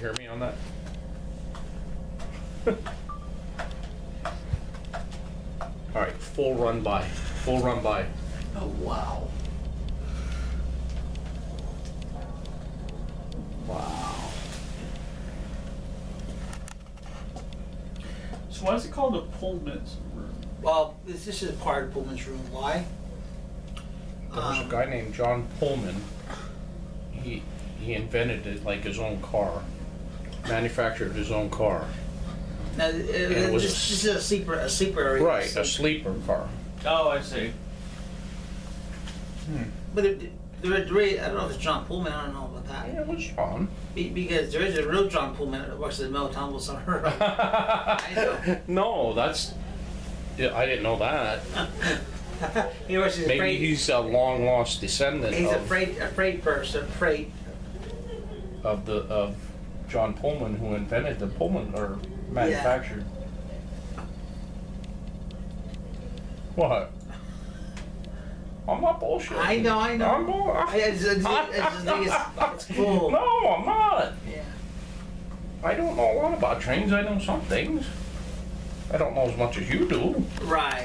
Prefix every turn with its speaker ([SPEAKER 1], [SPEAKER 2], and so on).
[SPEAKER 1] hear me on that? All right, full run by, full run by.
[SPEAKER 2] Oh, wow. Wow.
[SPEAKER 3] So why is it called a Pullman's room?
[SPEAKER 2] Well, this, this is part of Pullman's room. Why?
[SPEAKER 1] There was a
[SPEAKER 2] Um,
[SPEAKER 1] guy named John Pullman. He he invented it like his own car, manufactured his own car.
[SPEAKER 2] Now, uh,
[SPEAKER 1] it was
[SPEAKER 2] this,
[SPEAKER 1] a
[SPEAKER 2] this is a sleeper, a sleeper area.
[SPEAKER 1] Right, a sleeper car.
[SPEAKER 3] Oh, I see.
[SPEAKER 2] But there, there, there, is- I don't know if it's John Pullman. I don't know about that.
[SPEAKER 1] Yeah, it was John.
[SPEAKER 2] Be, because there is a real John Pullman that works at the Mill Tumble somewhere. I know.
[SPEAKER 1] no, that's. Yeah, I didn't know that.
[SPEAKER 2] he works as a
[SPEAKER 1] Maybe
[SPEAKER 2] freight.
[SPEAKER 1] he's a long lost descendant
[SPEAKER 2] he's a
[SPEAKER 1] of,
[SPEAKER 2] freight, a freight person, freight.
[SPEAKER 1] of the of John Pullman who invented the Pullman or manufactured. What? I'm not bullshit.
[SPEAKER 2] I know, I know.
[SPEAKER 1] I'm bull-
[SPEAKER 2] I I just, I just think it's, it's cool.
[SPEAKER 1] No, I'm not.
[SPEAKER 2] Yeah.
[SPEAKER 1] I don't know a lot about trains. I know some things. I don't know as much as you do.
[SPEAKER 2] Right.